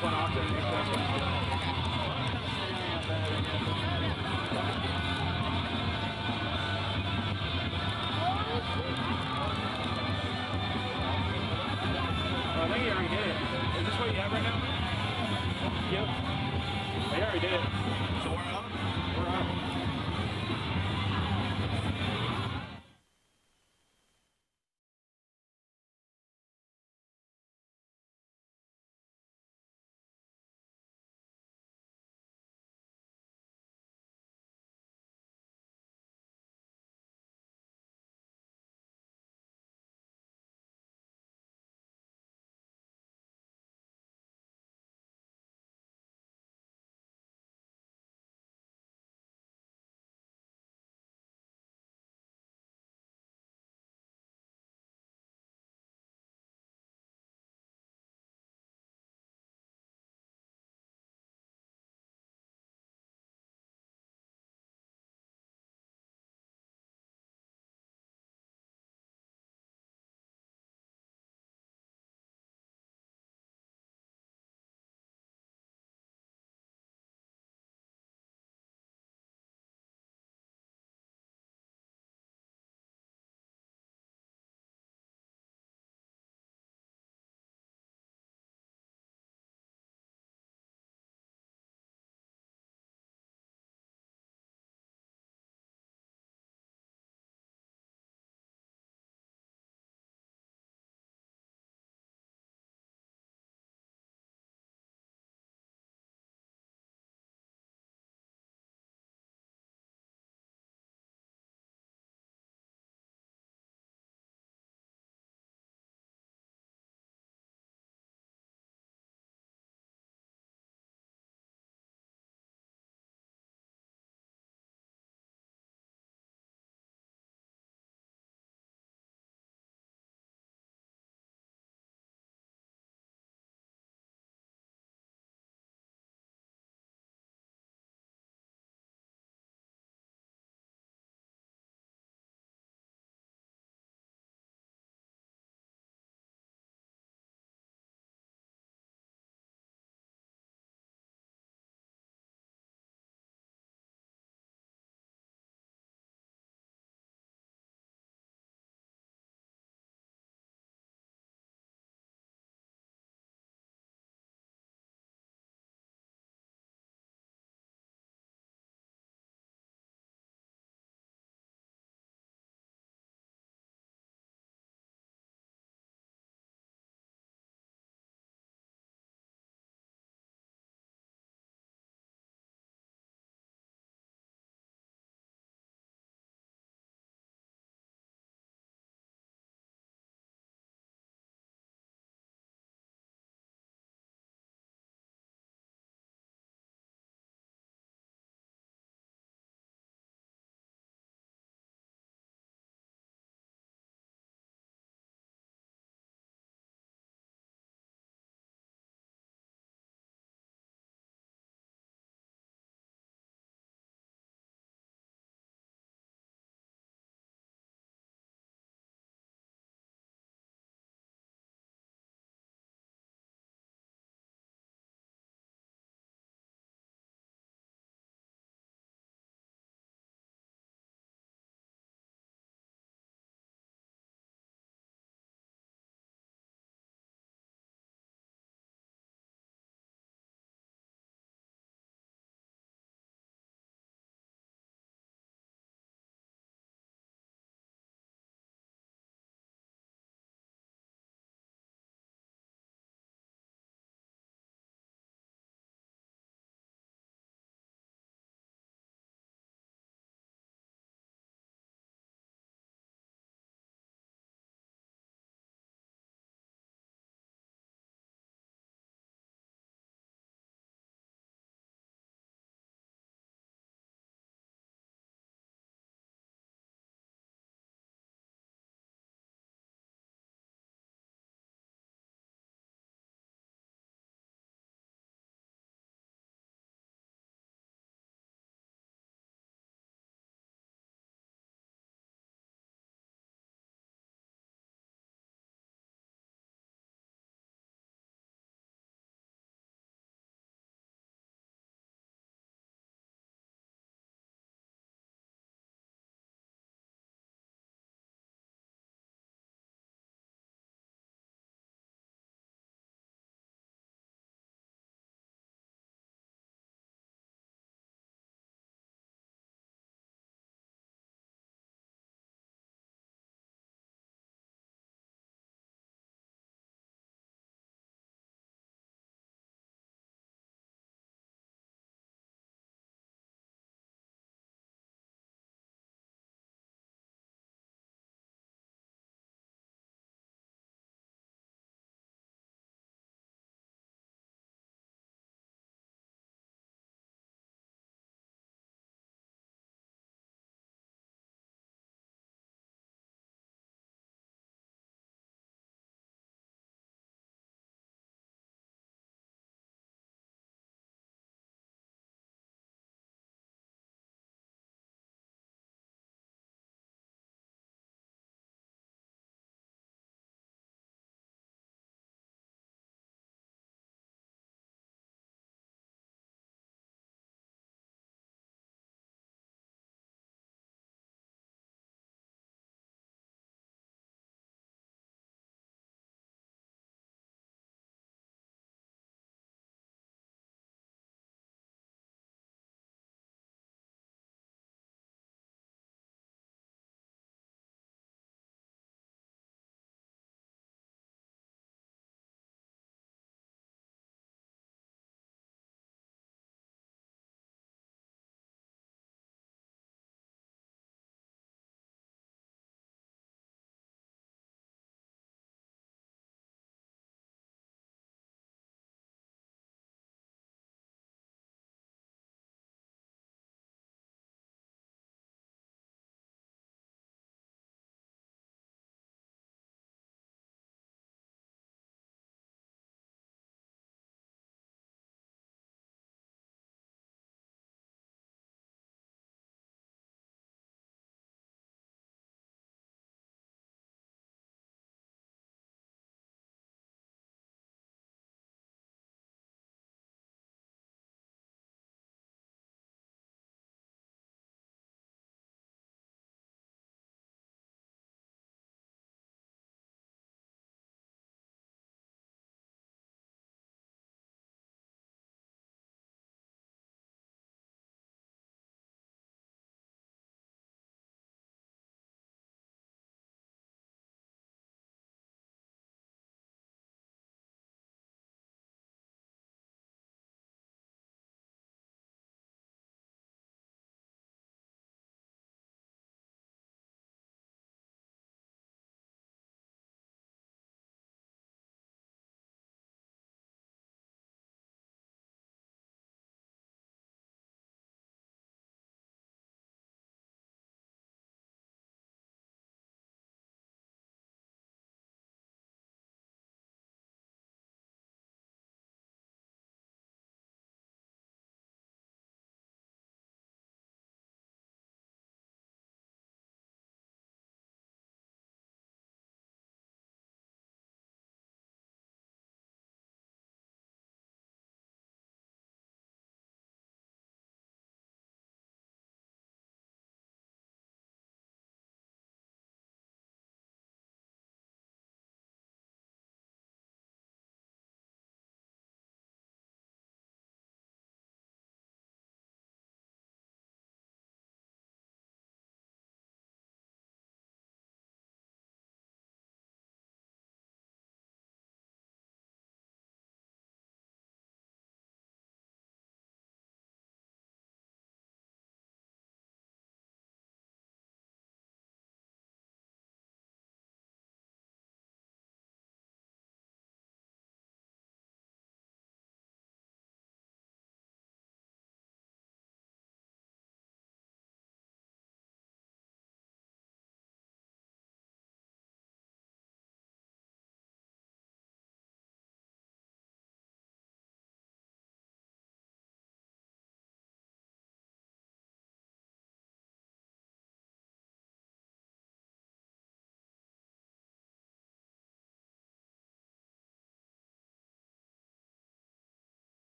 jump on